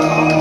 Oh.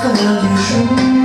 看那绿树。